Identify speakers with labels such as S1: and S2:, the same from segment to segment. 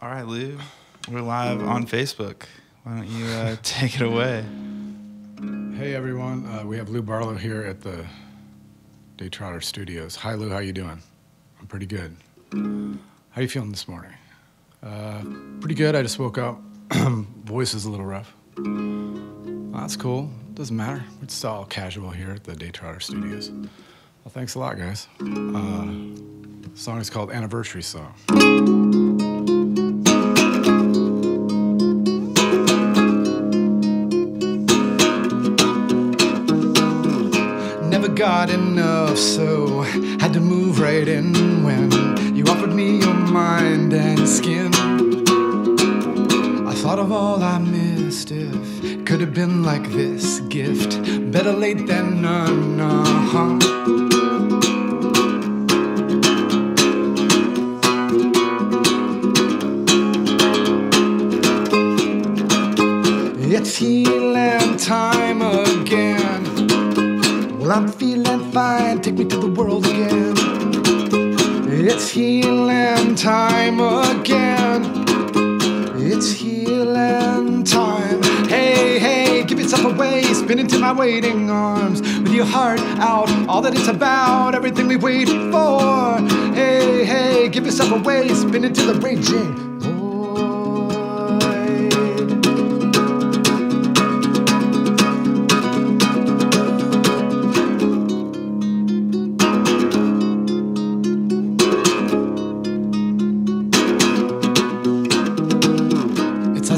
S1: All right, Lou. We're live on Facebook. Why don't you uh, take it away?
S2: Hey everyone, uh, we have Lou Barlow here at the Daytrotter Studios. Hi Lou, how you doing? I'm pretty good. How you feeling this morning? Uh, pretty good. I just woke up. Voice is a little rough. Well, that's cool. Doesn't matter. We're just all casual here at the Daytrotter Studios. Well, thanks a lot, guys. Uh, song is called Anniversary Song. Enough, so had to move right in when you offered me your mind and skin. I thought of all I missed if could have been like this gift. Better late than none, uh-huh. It's healing time again. Well, I'm feeling Take me to the world again. It's healing time again. It's healing time. Hey, hey, give yourself away. Spin into my waiting arms. With your heart out, all that it's about, everything we waited for. Hey, hey, give yourself away. Spin into the raging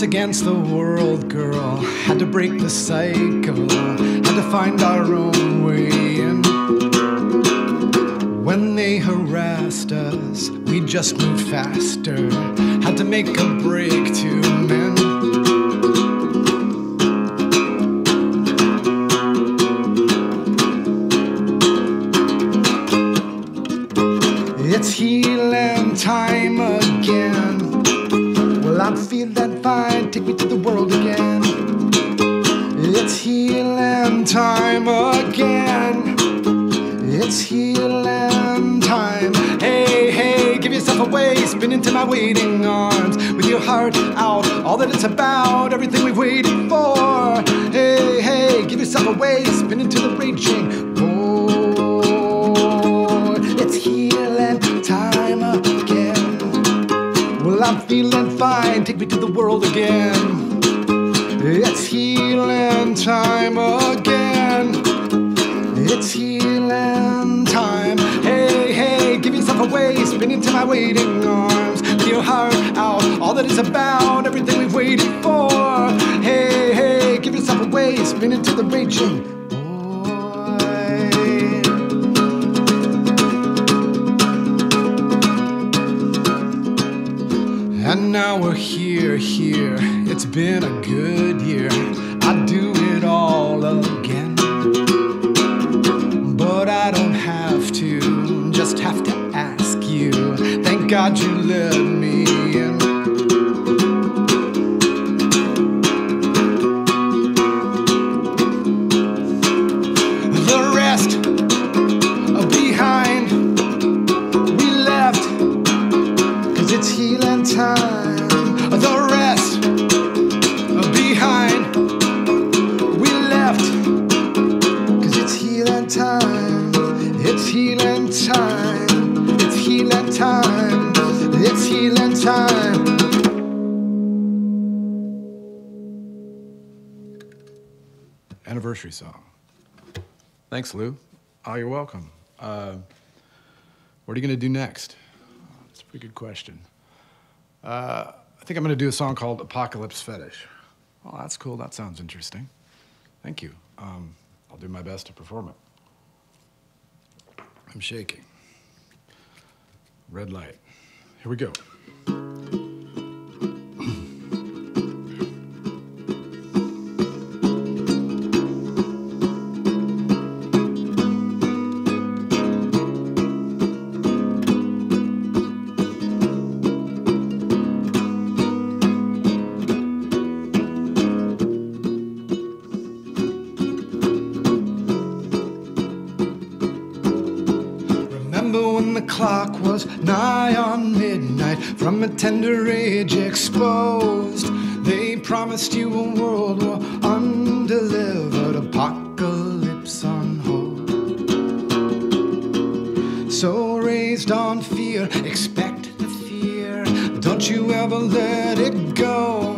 S2: us against the world, girl. Had to break the cycle, had to find our own way in. When they harassed us, we just moved faster. Had to make a break to mend. Spin into my waiting arms. With your heart out, all that it's about, everything we've waited for. Hey, hey, give yourself away. Spin into the raging void. It's healing time again. Well, I'm feeling fine. Take me to the world again. It's healing time again. It's healing away. Spin into my waiting arms. Your heart out, all that it's about, everything we've waited for. Hey, hey, give yourself away. Spin into the raging. And now we're here, here. It's been a good year. I'd do it all again. But I don't have to, just have to ask you. Thank God you let me. The rest behind, we left. Cause it's healing time. The rest behind, we left. Cause it's healing time. It's healing time. Healing time. It's healing time. Anniversary song. Thanks, Lou. Oh, you're welcome. Uh, what are you going to do next? That's a pretty good question. Uh, I think I'm going to do a song called Apocalypse Fetish. Oh, that's cool. That sounds interesting. Thank you. Um, I'll do my best to perform it. I'm shaking. Red light. Here we go. Remember when the clock was nigh on midnight? from a tender age exposed. They promised you a world war undelivered, apocalypse on hold. So raised on fear, expect the fear. Don't you ever let it go.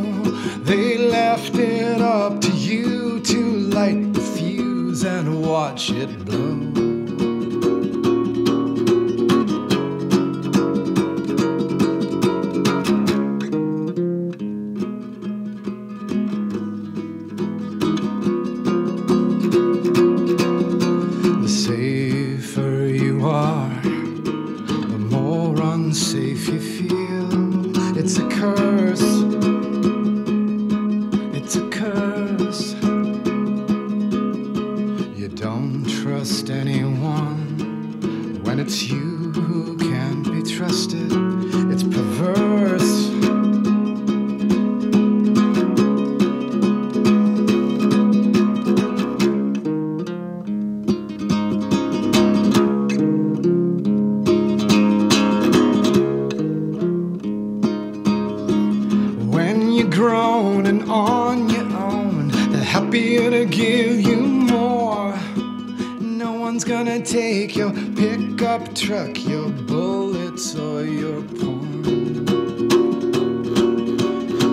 S2: They left it up to you to light the fuse and watch it blow. Don't trust anyone when it's you who can't be trusted. Gonna take your pickup truck, your bullets, or your porn.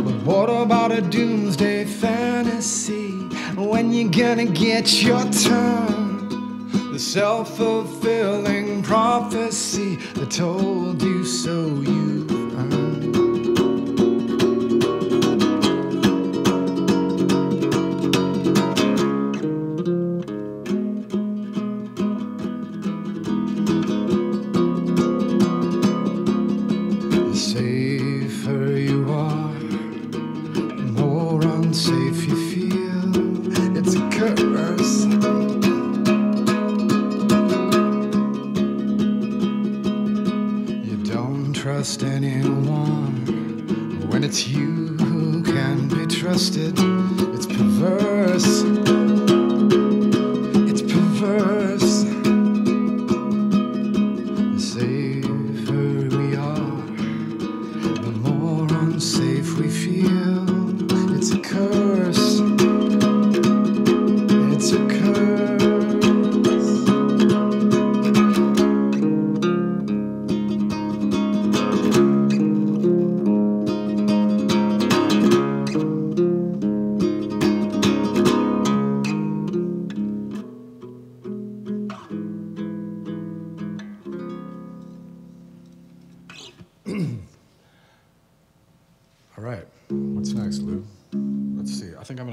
S2: But what about a doomsday fantasy? When you gonna get your turn? The self fulfilling prophecy that told you so you've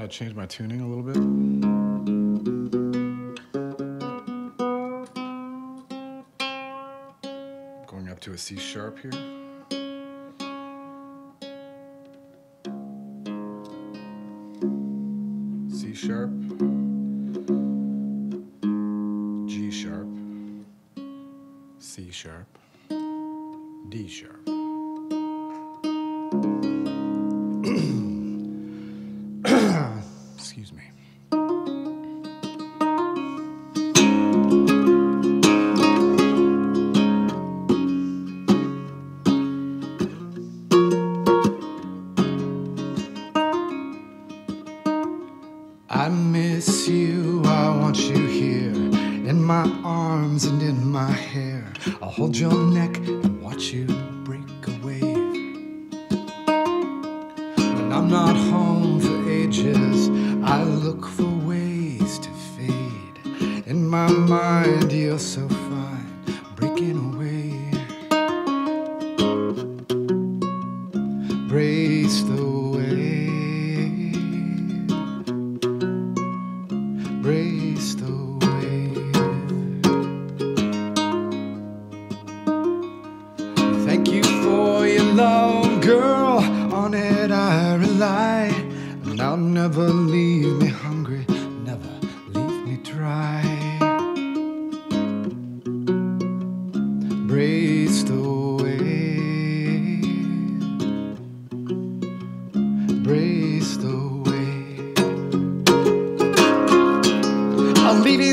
S2: to change my tuning a little bit. Going up to a C sharp here. C sharp. G sharp. C sharp. D sharp. I miss you, I want you here in my arms and in my hair. I'll hold your neck and watch you break a wave. When I'm not home for ages, I look for ways to fade. In my mind, you're so brace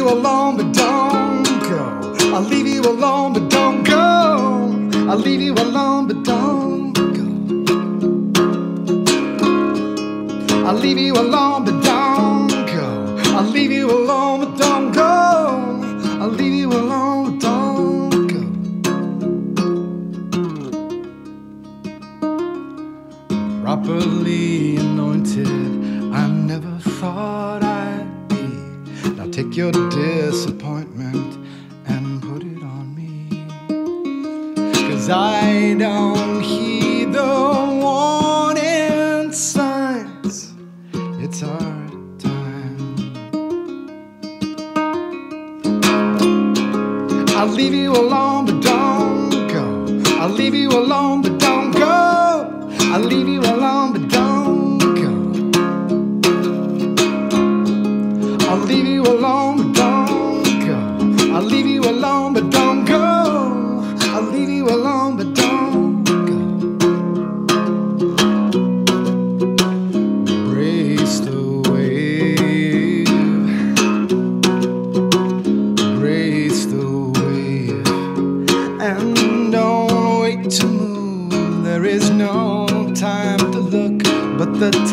S2: you alone, but don't go. I'll leave you alone, but don't go. I'll leave you alone, but don't go. I'll leave you alone, but take your disappointment and put it on me. Cause I don't heed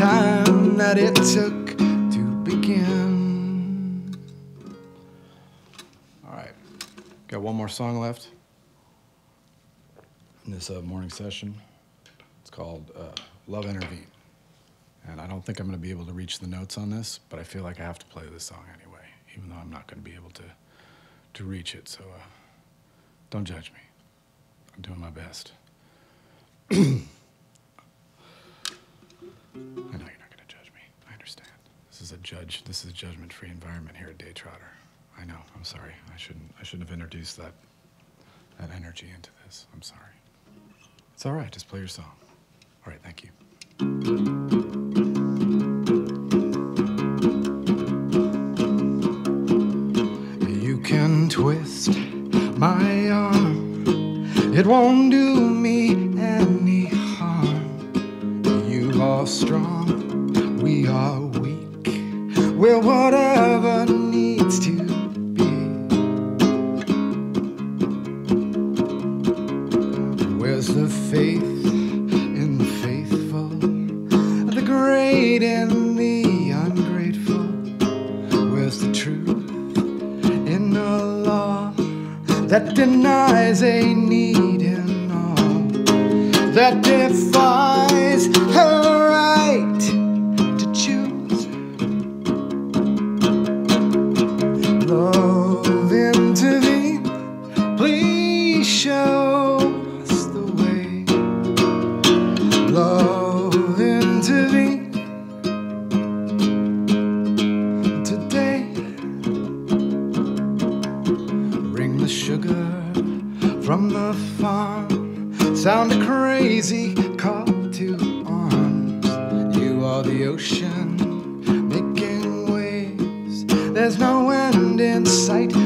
S2: time that it took to begin. All right, got one more song left in this uh, morning session. It's called uh, Love Intervene. And I don't think I'm going to be able to reach the notes on this, but I feel like I have to play this song anyway, even though I'm not going to be able to, to reach it. So uh, don't judge me. I'm doing my best. This is a judge. This is a judgment-free environment here at Daytrotter. I know. I'm sorry. I shouldn't. I shouldn't have introduced that that energy into this. I'm sorry. It's all right. Just play your song. All right. Thank you. You can twist my arm. It won't do me any harm. You are strong, we are weak. We're whatever needs ocean making waves. There's no end in sight.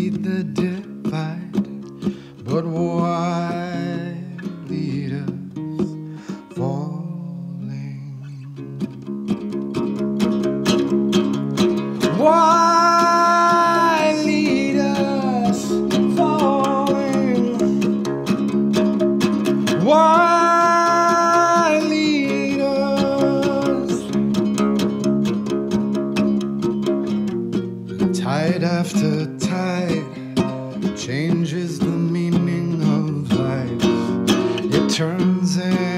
S2: Feed the divide. Tide changes the meaning of life. It turns any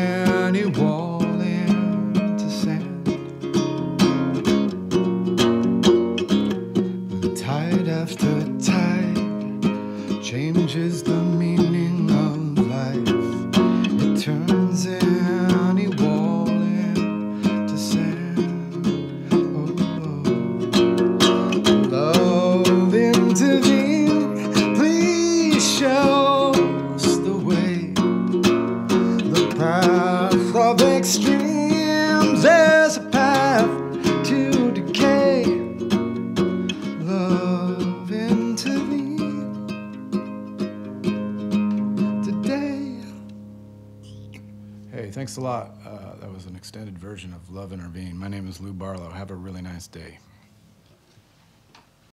S2: thanks a lot. Uh, that was an extended version of Love Intervene. My name is Lou Barlow. Have a really nice day.